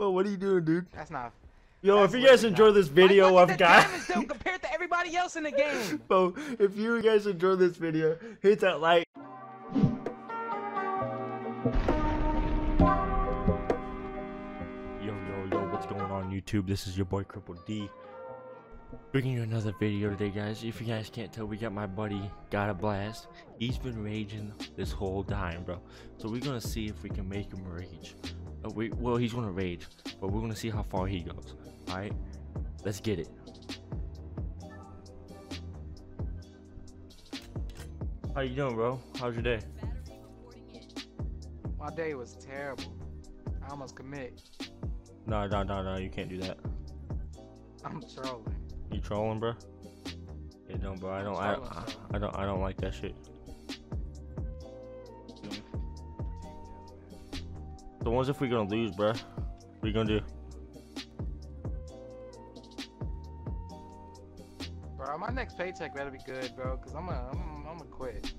Bro, what are you doing, dude? That's not. Yo, that's if you guys enjoy not- this video My of fucking guys, damage though compared to everybody else in the game. bro, if you guys enjoy this video, hit that like. Yo, yo, yo, what's going on YouTube? This is your boy CrippledD. Bringing you another video today, guys. If you guys can't tell, we got my buddy Got a Blast. He's been raging this whole time, bro. So we're gonna see if we can make him rage. Uh, we, well, he's gonna rage, but we're gonna see how far he goes. All right, let's get it. How you doing, bro? How's your day? My day was terrible. I almost commit. No, no, no, no. You can't do that. I'm trolling. You trolling, bro? Yeah, no, bro. I don't. I, Trolling, I. I don't. I don't like that shit. What's if we're gonna lose, bro? What are you gonna do? Bro, my next paycheck better be good, bro, cause I'm gonna, I'm, I'm gonna quit.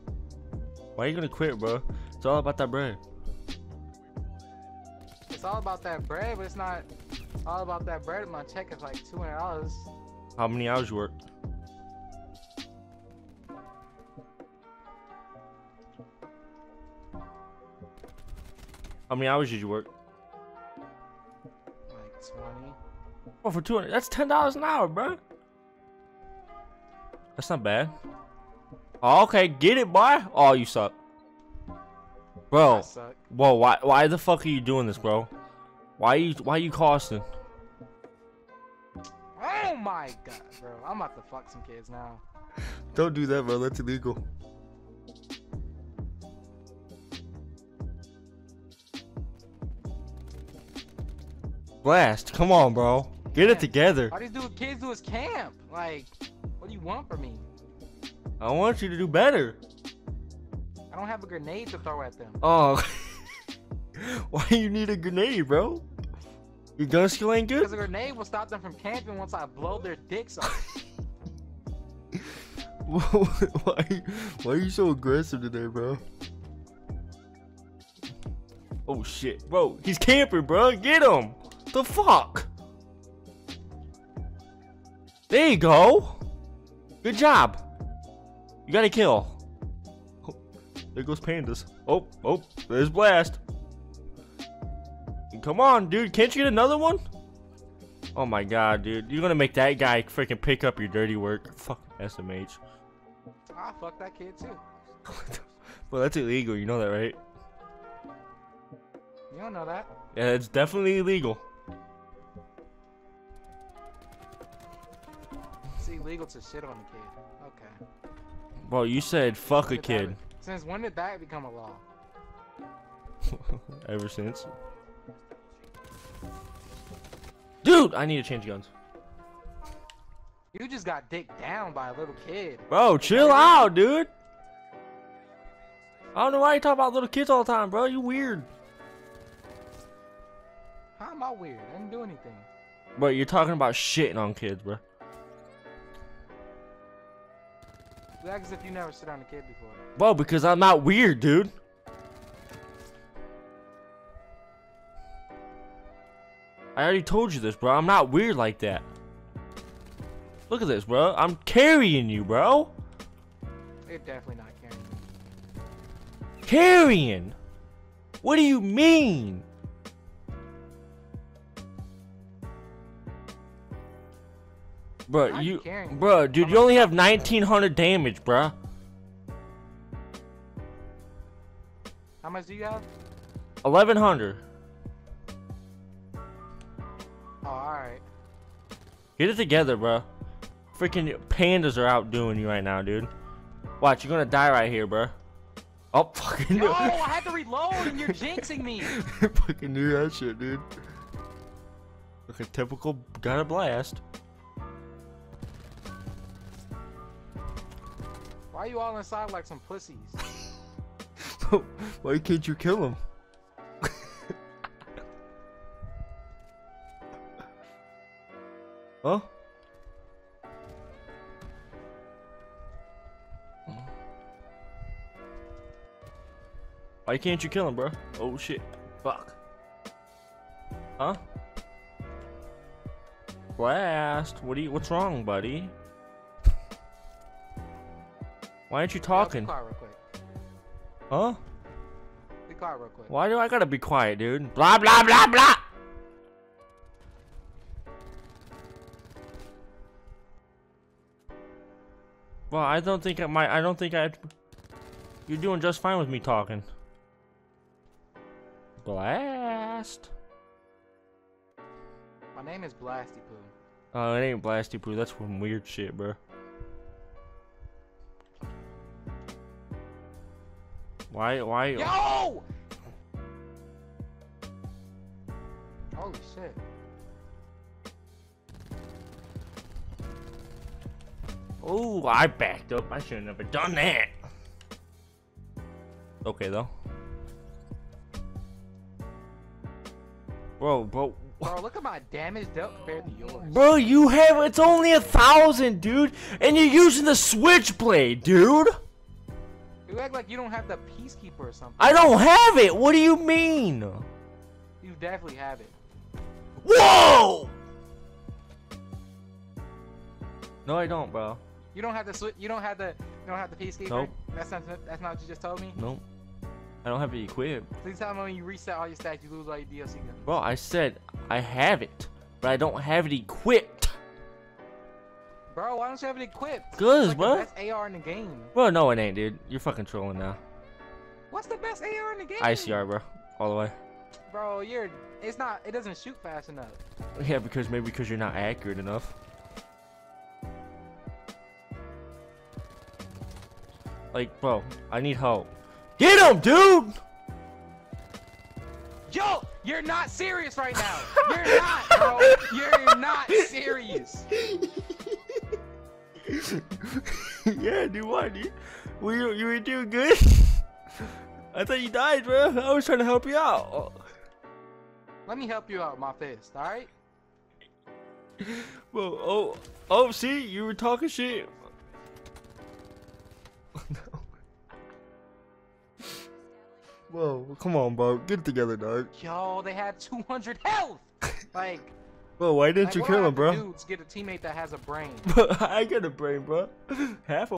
Why are you gonna quit, bro? It's all about that bread. It's all about that bread, but it's not all about that bread. My check is like two hundred dollars. How many hours you work? How many hours did you work? Like twenty. Oh, for two hundred. That's ten dollars an hour, bro. That's not bad. Oh, okay, get it, boy. Oh, you suck, I bro. suck. Whoa, why? Why the fuck are you doing this, bro? Why you? Why you costing? Oh my god, bro. I'm about to fuck some kids now. Don't do that, bro. That's illegal. Blast, come on, bro. Get it together. All these do kids do is camp. Like, what do you want from me? I want you to do better. I don't have a grenade to throw at them. Oh, why do you need a grenade, bro? Your gun skill ain't Because good. a grenade will stop them from camping once I blow their dicks off. why? Why are you so aggressive today, bro? Oh shit, bro. He's camping, bro. Get him. The fuck? There you go. Good job. You got a kill. Oh, there goes pandas. Oh, oh, there's blast. Come on, dude. Can't you get another one? Oh my god, dude. You're gonna make that guy freaking pick up your dirty work. Fuck SMH. Ah, fuck that kid too. well, that's illegal. You know that, right? You don't know that. Yeah, it's definitely illegal. Illegal to shit on a kid. Okay. Bro, you said fuck a kid. Since when did that become a law? Ever since. Dude, I need to change guns. You just got dicked down by a little kid. Bro, chill Maybe. out, dude. I don't know why you talk about little kids all the time, bro. You weird. How am I weird? I didn't do anything. Bro, you're talking about shitting on kids, bro. Act as if you never shit on a kid before. Bro, because I'm not weird, dude. I already told you this, bro. I'm not weird like that. Look at this, bro. I'm carrying you, bro. You're definitely not caring. Carrying? What do you mean? Bro, you bro, dude, you only have 1900 damage, bro. How much do you have? 1100. Oh, alright. Get it together, bro. Freaking pandas are outdoing you right now, dude. Watch, you're gonna die right here, bro. Oh, fucking Yo, I had to reload and you're jinxing me. fucking knew that shit, dude. Like a typical got a blast. Why you all inside like some pussies? Why can't you kill him? huh? Why can't you kill him, bro? Oh shit. Fuck. Huh? blast. What do you? What's wrong, buddy? Why aren't you Yo, talking? Be quiet real quick. Huh? Be quiet real quick. Why do I gotta be quiet, dude? Blah blah blah blah. Well, I don't think I might. I don't think I. You're doing just fine with me talking. Blast. My name is Blasty Poo. Oh, it ain't blasty poo. That's some weird shit, bro. Why? Why? Yo! Holy shit. Oh, I backed up. I shouldn't have done that. Okay, though. Bro, bro. Bro, look at my damage dealt compared to yours. Bro, you have. It's only a thousand, dude. And you're using the switchblade, dude. Act like you don't have the Peacekeeper or something. I don't have it. What do you mean? You definitely have it. Whoa! No, I don't, bro. You don't have the You don't have the. You don't have the Peacekeeper. Nope. That's not. That's not what you just told me. Nope. I don't have it equipped. Please tell me when you reset all your stats, you lose all your DLC guns. Bro, I said I have it, but I don't have it equipped. Bro, why don't you have it equipped? Good, like bro. the best AR in the game. Bro, no, it ain't, dude. You're fucking trolling now. What's the best AR in the game? ICR, bro. All the way. Bro, you're. It's not. It doesn't shoot fast enough. Yeah, because maybe because you're not accurate enough. Like, bro, I need help. Get him, dude! Yo, you're not serious right now. You're not, bro. You're not serious. yeah, dude, why, dude? Were you, you were doing good? I thought you died, bro. I was trying to help you out. Let me help you out my fist, all right? Whoa, oh, oh, see, you were talking shit. Whoa, come on, bro, get it together, dog. Yo, they had 200 health. Like, Bro, why didn't like you what do I kill him, bro? to get a teammate that has a brain? I got a brain, bro. Half